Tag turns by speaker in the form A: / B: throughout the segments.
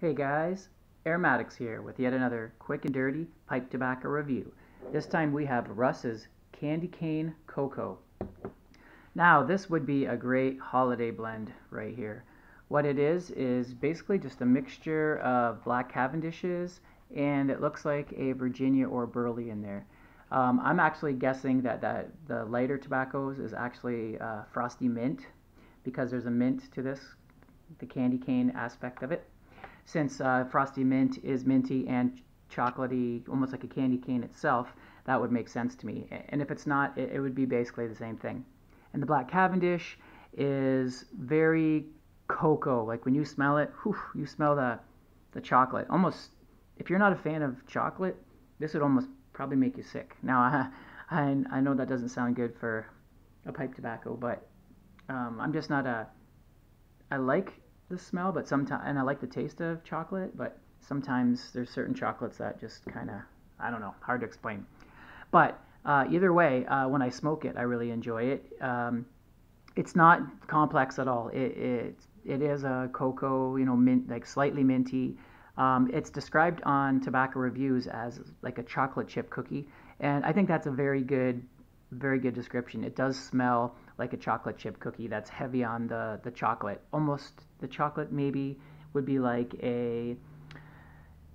A: Hey guys, AromatiX here with yet another quick and dirty pipe tobacco review. This time we have Russ's Candy Cane Cocoa. Now this would be a great holiday blend right here. What it is is basically just a mixture of black Cavendishes and it looks like a Virginia or Burley in there. Um, I'm actually guessing that, that the lighter tobaccos is actually uh, frosty mint because there's a mint to this, the candy cane aspect of it since uh, Frosty Mint is minty and chocolatey, almost like a candy cane itself, that would make sense to me. And if it's not, it, it would be basically the same thing. And the Black Cavendish is very cocoa. Like when you smell it, whew, you smell the, the chocolate. Almost, if you're not a fan of chocolate, this would almost probably make you sick. Now, I, I, I know that doesn't sound good for a pipe tobacco, but um, I'm just not a. I like the smell, but sometimes, and I like the taste of chocolate, but sometimes there's certain chocolates that just kind of, I don't know, hard to explain. But uh, either way, uh, when I smoke it, I really enjoy it. Um, it's not complex at all. It, it, it is a cocoa, you know, mint, like slightly minty. Um, it's described on tobacco reviews as like a chocolate chip cookie, and I think that's a very good, very good description. It does smell like a chocolate chip cookie that's heavy on the, the chocolate. Almost the chocolate maybe would be like a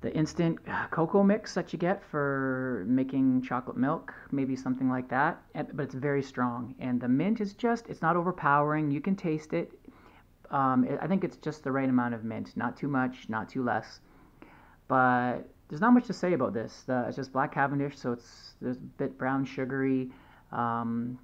A: the instant cocoa mix that you get for making chocolate milk, maybe something like that. But it's very strong, and the mint is just it's not overpowering. You can taste it. Um, I think it's just the right amount of mint, not too much, not too less. But there's not much to say about this. The, it's just black Cavendish, so it's there's a bit brown sugary. Um,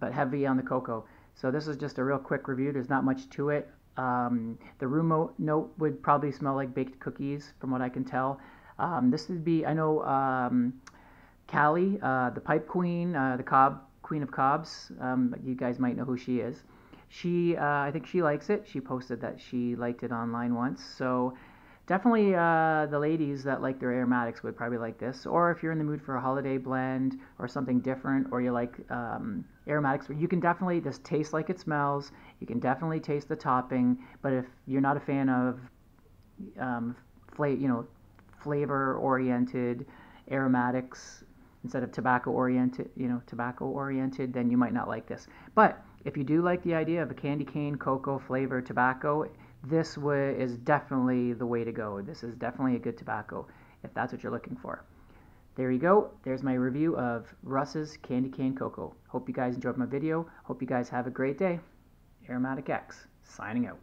A: but heavy on the cocoa. So this is just a real quick review. There's not much to it. Um, the room note would probably smell like baked cookies, from what I can tell. Um, this would be, I know, um, Callie, uh, the pipe queen, uh, the cob queen of cobs. Um, you guys might know who she is. She, uh, I think she likes it. She posted that she liked it online once. So definitely uh, the ladies that like their aromatics would probably like this. Or if you're in the mood for a holiday blend or something different, or you like um, aromatics, you can definitely this tastes like it smells. You can definitely taste the topping. But if you're not a fan of um, fla- you know, flavor-oriented aromatics instead of tobacco-oriented, you know, tobacco-oriented, then you might not like this. But if you do like the idea of a candy cane cocoa flavor tobacco, this way is definitely the way to go. This is definitely a good tobacco if that's what you're looking for. There you go. There's my review of Russ's Candy Cane Cocoa. Hope you guys enjoyed my video. Hope you guys have a great day. Aromatic X, signing out.